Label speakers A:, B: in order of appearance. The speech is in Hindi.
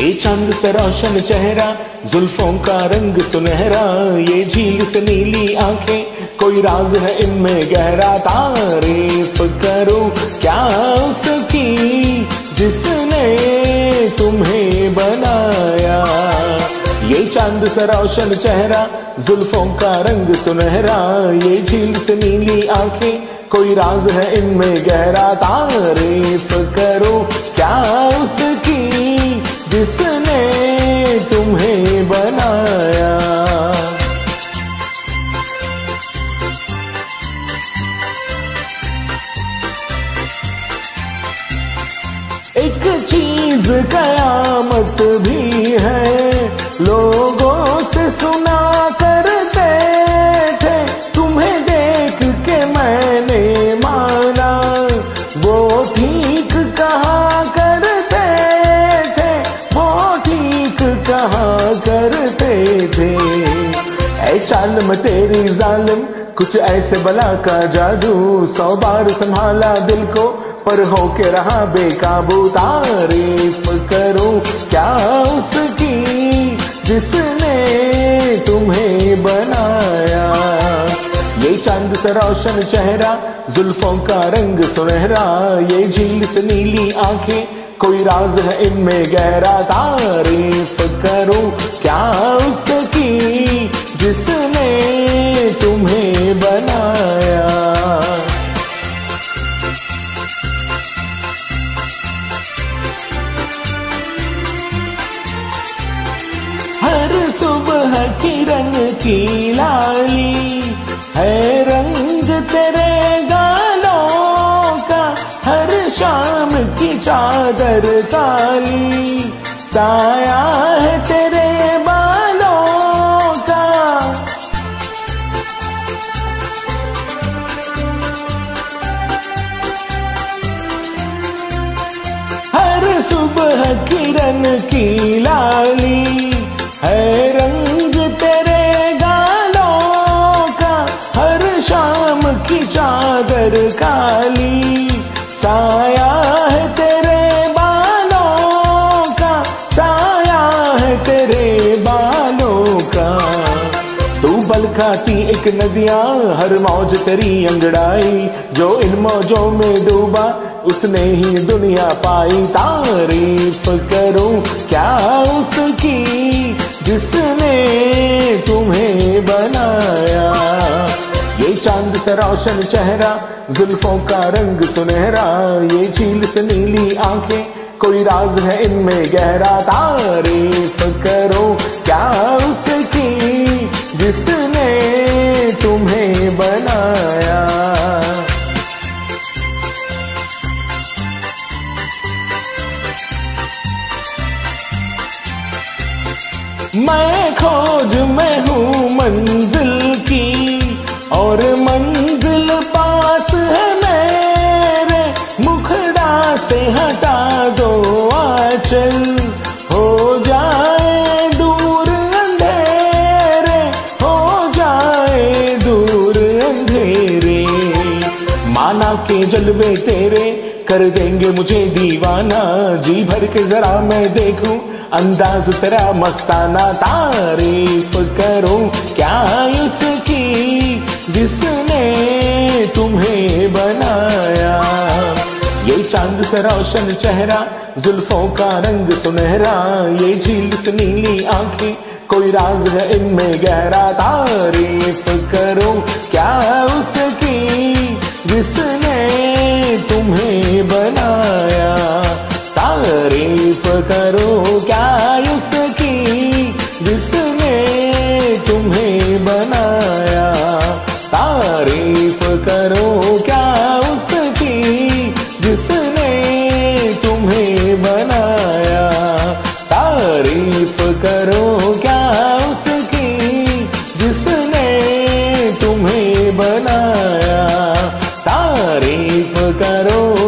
A: ए चाँद से रोशन चेहरा, जुल्फों का रंग सुनहरा, ये झील से नीली आँखें, कोई राज है इनमें गहरा, तारीफ़ करो क्या उसकी जिसने तुम्हें बनाया? ये चाँद सा रोशन चेहरा, जुल्फों का रंग सुनहरा, ये झील से नीली आँखें, कोई राज है इनमें गहरा, तारीफ़ करो क्या उसकी जिसने तुम्हें बनाया। एक चीज़ कयामत भी है लोगों से सुना करते ऐ चाल में तेरी जालिम, कुछ ऐसे बला का जादू सौ बार संभाला दिल को, पर हो के रहा बेकाबू तारीफ़ करूँ क्या उसकी जिसने तुम्हें बनाया? ये चाँद से रोशन चेहरा, जुल्फों का रंग सुनहरा, ये झील से नीली आँखें, कोई राज है इनमें गहरा तारीफ़ करूँ हर सुबह किरण की लाली है रंग तेरे गालों का, हर शाम की चादर काली। साया है तेरे बालों का। हर सुबह किरण की लाली है रंग तेरे गालों का, हर शाम की चादर काली। साया है तेरे बालों का, साया है तेरे बालों का। तू बल खाती एक नदियाँ, हर मौज तेरी अंगड़ाई। जो इन मौजों में डूबा, उसने ही दुनिया पाई तारीफ़ करूँ। क्या उसकी जिसने तुम्हें बनाया। ये चाँद से रोशन चेहरा, जुल्फों का रंग सुनहरा। ये झील से नीली आँखें, कोई राज है इनमें गहरा। तारीफ़ करो, क्या उसकी जिसने मैं खोज में हूँ मंजिल की, और मंजिल पास है मेरे। मुखड़ा से हटा दो आचल, हो जाए दूर अंधेरे, हो जाए दूर अंधेरे। माना के जलवे तेरे, कर देंगे मुझे दीवाना। जी भर के जरा मैं देखूँ अंदाज तेरा मस्ताना तारीफ़ करूँ, क्या उसकी जिसने तुम्हें बनाया? ये चाँद से रोशन चेहरा, जुल्फों का रंग सुनहरा, ये झील से नीली आँखें, कोई राज है इनमें गहरा तारीफ़ करो, क्या उसकी carona.